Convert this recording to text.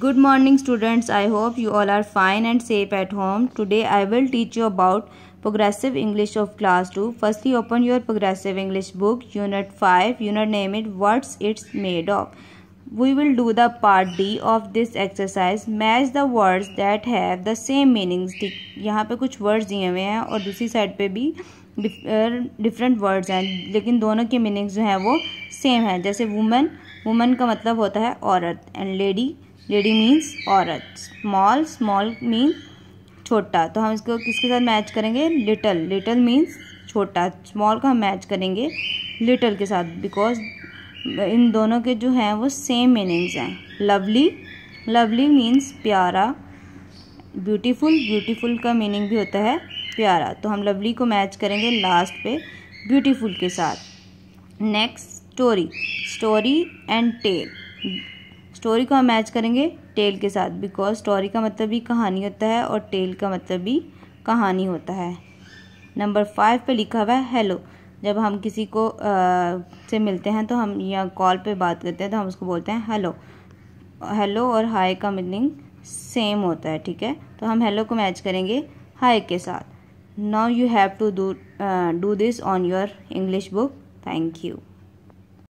Good morning students I hope you all are fine and safe at home today I will teach you about progressive English of class two firstly open your progressive English book unit five unit name it words it's made of we will do the part D of this exercise match the words that have the same meanings ठीक। यहाँ पर कुछ words दिए हुए हैं और दूसरी side पर भी डिफरेंट वर्ड्स हैं, लेकिन दोनों के मीनिंग्स जो हैं वो सेम हैं। जैसे वुमेन वुमेन का मतलब होता है औरत एंड लेडी लेडी मीन्स औरत। स्मॉल स्मॉल मीन छोटा। तो हम इसको किसके साथ मैच करेंगे? लिटल लिटल मीन्स छोटा। स्मॉल का हम मैच करेंगे लिटल के साथ बिकॉज़ इन दोनों के जो हैं वो सेम मीनिंग्स हैं। लवली लवली मीन्स प्यारा। ब्यूटीफुल ब्यूटीफुल का मीनिंग भी होता है प्यारा। तो हम लवली को मैच करेंगे लास्ट पे ब्यूटीफुल के साथ। Next story story and tale story को हम मैच करेंगे टेल के साथ बिकॉज़ स्टोरी का मतलब भी कहानी होता है और टेल का मतलब भी कहानी होता है। नंबर फाइव पे लिखा हुआ है हेलो जब हम किसी को आ, से मिलते हैं तो हम या कॉल पे बात करते हैं तो हम उसको बोलते हैं हेलो हेलो और हाय का मीनिंग सेम होता है ठीक है? तो हम हेलो को मैच करेंगे हाय के साथ। Now you have to do do this on your English book thank you